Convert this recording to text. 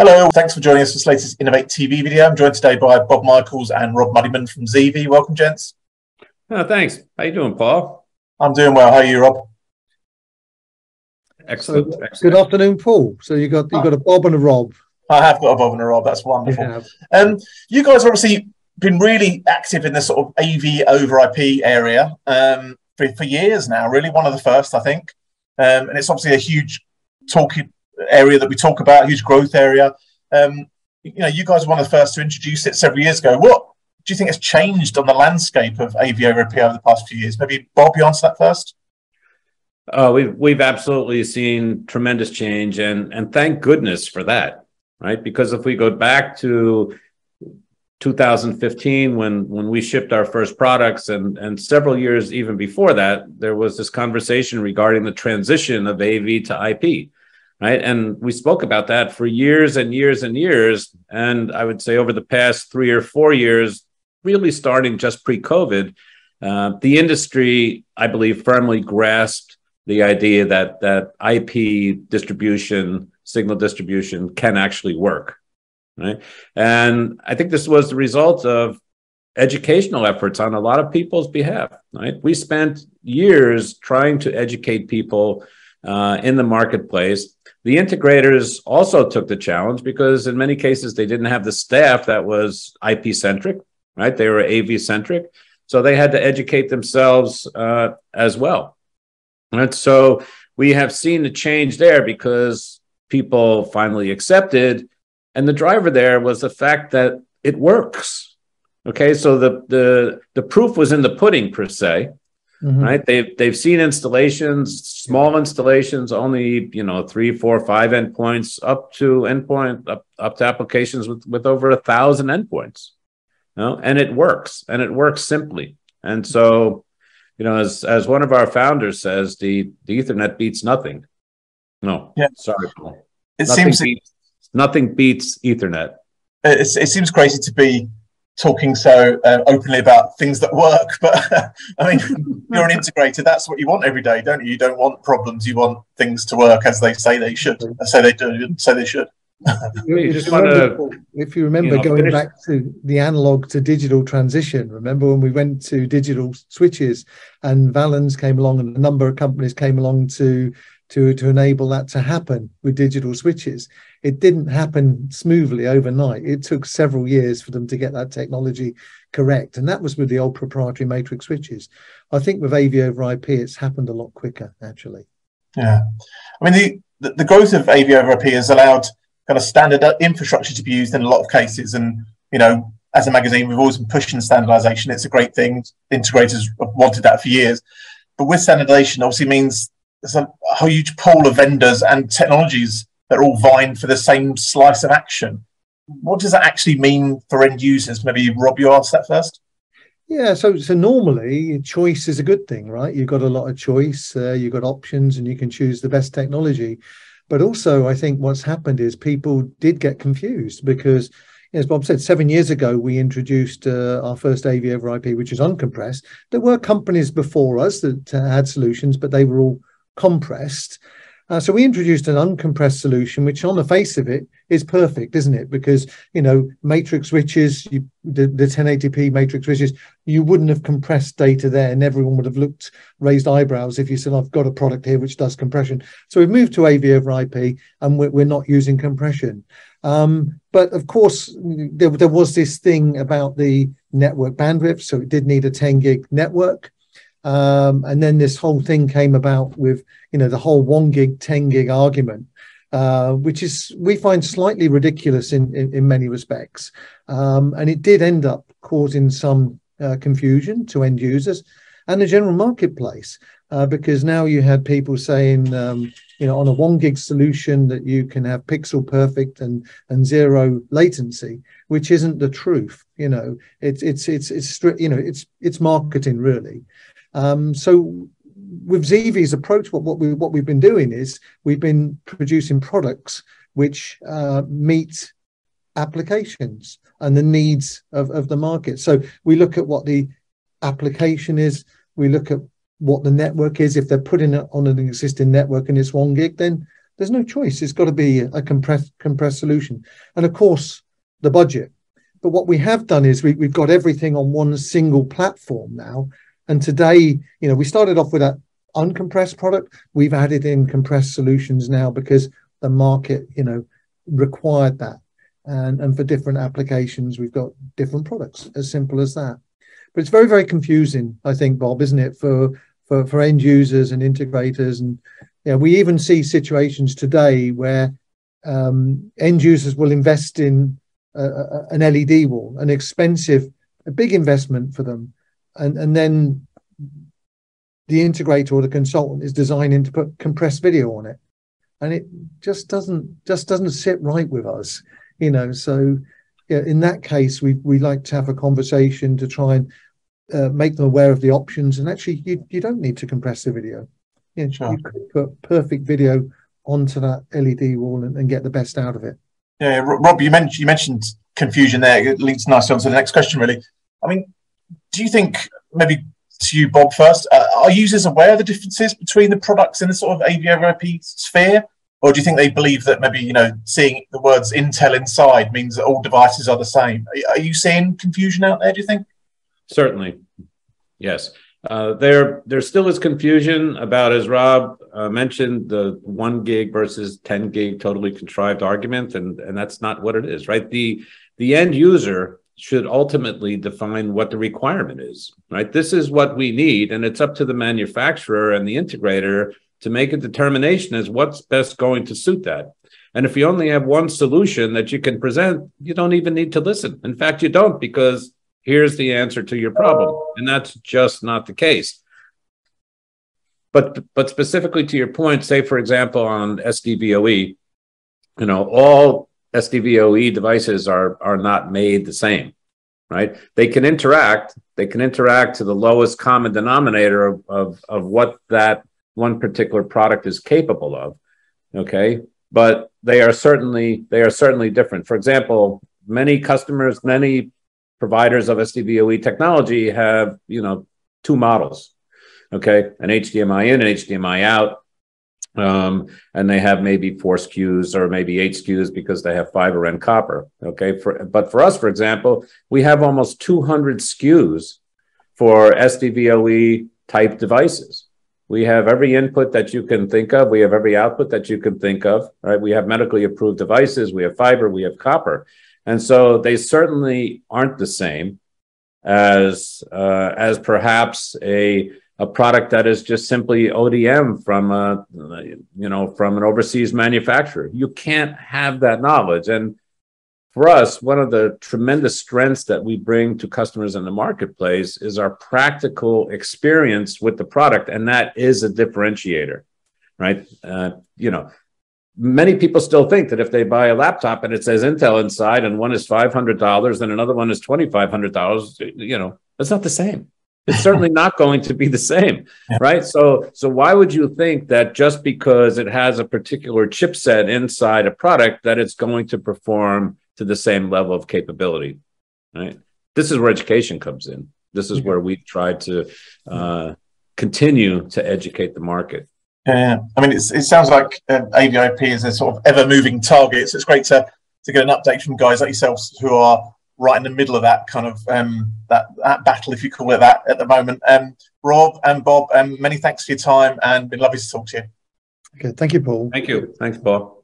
Hello, thanks for joining us for this latest Inavate TV video. I'm joined today by Bob Michaels and Rob Muddyman from ZeeVee. Welcome, gents. Oh, thanks. How you doing, Paul? I'm doing well. How are you, Rob? Excellent. So, excellent. Good afternoon, Paul. So you got you got a Bob and a Rob. I have got a Bob and a Rob. That's wonderful. You. Um, you guys have obviously been really active in the sort of AV over IP area um, for, for years now. Really, one of the first, I think. Um, and it's obviously a huge talking area that we talk about, huge growth area. Um, you know, you guys were one of the first to introduce it several years ago. What do you think has changed on the landscape of AV over IP over the past few years? Maybe Bob, you answer that first. Uh, we've we've absolutely seen tremendous change, and and thank goodness for that, right? Because if we go back to 2015 when when we shipped our first products and and several years even before that there was this conversation regarding the transition of AV to IP right and we spoke about that for years and years and years and I would say over the past 3 or 4 years really starting just pre-covid uh, the industry I believe firmly grasped the idea that that IP distribution signal distribution can actually work right? And I think this was the result of educational efforts on a lot of people's behalf, right? We spent years trying to educate people uh, in the marketplace. The integrators also took the challenge because in many cases they didn't have the staff that was IP centric, right? They were AV centric. So they had to educate themselves uh, as well. And so we have seen the change there because people finally accepted and the driver there was the fact that it works. Okay, so the the the proof was in the pudding per se, mm-hmm. right? They've they've seen installations, small installations, only you know three, four, five endpoints, up to endpoint up, up to applications with with over a thousand endpoints. You know? and it works, and it works simply. And so, you know, as as one of our founders says, the the Ethernet beats nothing. No, yeah. sorry, Paul. It nothing seems beats, nothing beats Ethernet. It, it, seems crazy to be talking so uh, openly about things that work, but I mean, you're an integrator. That's what you want every day, don't you? You don't want problems. You want things to work as they say they should. Say they do. Say they should. you just want to, if you remember you know, going finish. back to the analog to digital transition, remember when we went to digital switches and Valens came along and a number of companies came along to to to enable that to happen with digital switches. It didn't happen smoothly overnight. It took several years for them to get that technology correct, and that was with the old proprietary matrix switches. I think with AV over IP, it's happened a lot quicker actually. Yeah, I mean the the growth of AV over IP has allowed kind of standard uh, infrastructure to be used in a lot of cases, and you know. As a magazine, we've always been pushing standardization. It's a great thing. Integrators have wanted that for years. But with standardization, obviously means there's a, huge pool of vendors and technologies that are all vying for the same slice of action. What does that actually mean for end users? Maybe Rob, you answer that first. Yeah, so so normally choice is a good thing, right? You've got a lot of choice, uh, you've got options, and you can choose the best technology. But also, I think what's happened is people did get confused because, as Bob said, seven years ago we introduced uh, our first AV over IP, which is uncompressed. There were companies before us that uh, had solutions, but they were all compressed. Uh, so we introduced an uncompressed solution, which on the face of it is perfect, isn't it? Because you know matrix switches, you, the, the 1080p matrix switches, you wouldn't have compressed data there, and everyone would have looked raised eyebrows if you said, "I've got a product here which does compression." So we've moved to AV over IP, and we're, we're not using compression. Um, but of course, there, there was this thing about the network bandwidth, so it did need a 10 gig network. Um, and then this whole thing came about with, you know, the whole one gig, 10 gig argument, uh, which is we find slightly ridiculous in, in, in many respects. Um, and it did end up causing some uh, confusion to end users and the general marketplace. Uh, because now you had people saying, um, you know, on a one gig solution that you can have pixel perfect and and zero latency, which isn't the truth. You know, it's it's it's it's you know it's it's marketing really. Um, so with ZeeVee's approach, what, what we what we've been doing is we've been producing products which uh, meet applications and the needs of, of the market. So we look at what the application is, we look at what the network is. If they're putting it on an existing network and it's one gig, then there's no choice. It's got to be a compressed compressed solution, and of course the budget. But what we have done is we, we've got everything on one single platform now. And today, you know, we started off with an uncompressed product. We've added in compressed solutions now because the market, you know, required that. And, and for different applications, we've got different products, as simple as that. But it's very, very confusing, I think, Bob, isn't it, for for, for end users and integrators. And yeah, we even see situations today where um, end users will invest in an LED wall, an expensive, a big investment for them, and and then the integrator or the consultant is designing to put compressed video on it, and it just doesn't just doesn't sit right with us, you know. So yeah, in that case, we we like to have a conversation to try and uh, make them aware of the options. And actually, you you don't need to compress the video. You, know, sure. you could put perfect video onto that LED wall and, and get the best out of it. Yeah, Rob, you mentioned you mentioned confusion there. It leads nicely on to the next question. Really, I mean, do you think maybe to you, Bob, first, uh, are users aware of the differences between the products in the sort of AV sphere, or do you think they believe that maybe you know seeing the words Intel inside means that all devices are the same? Are you seeing confusion out there? Do you think? Certainly, yes. Uh, there, there still is confusion about, as Rob uh, mentioned, the one gig versus 10 gig totally contrived argument, and, and that's not what it is, right? The, the end user should ultimately define what the requirement is, right? This is what we need, and it's up to the manufacturer and the integrator to make a determination as what's best going to suit that. And if you only have one solution that you can present, you don't even need to listen. In fact, you don't because here's the answer to your problem. And that's just not the case. But, but specifically to your point, say, for example, on SDVOE, you know, all SDVOE devices are, are not made the same, right? They can interact, they can interact to the lowest common denominator of, of, of what that one particular product is capable of, okay? But they are certainly, they are certainly different. For example, many customers, many providers of SDVOE technology have, you know, two models, okay, an HDMI in and HDMI out. Um, and they have maybe four SKUs or maybe eight SKUs because they have fiber and copper. Okay. For, but for us, for example, we have almost 200 SKUs for SDVOE type devices. We have every input that you can think of. We have every output that you can think of. Right. We have medically approved devices. We have fiber. We have copper. And so they certainly aren't the same as uh, as perhaps a a product that is just simply ODM from a you know from an overseas manufacturer. You can't have that knowledge. And for us, one of the tremendous strengths that we bring to customers in the marketplace is our practical experience with the product, and that is a differentiator, right? Uh, you know, many people still think that if they buy a laptop and it says Intel inside and one is $500 and another one is $2,500, you know, that's not the same. It's certainly not going to be the same, right? So, so why would you think that just because it has a particular chipset inside a product that it's going to perform to the same level of capability, right? This is where education comes in. This is mm-hmm. where we try to uh, continue to educate the market. Yeah, I mean, it sounds like uh, AVIP is a sort of ever moving target. So it's great to, to get an update from guys like yourselves who are right in the middle of that kind of um, that, that battle, if you call it that, at the moment. Um, Rob and Bob, um, many thanks for your time and been lovely to talk to you. Okay, thank you, Paul. Thank you. Thanks, Paul.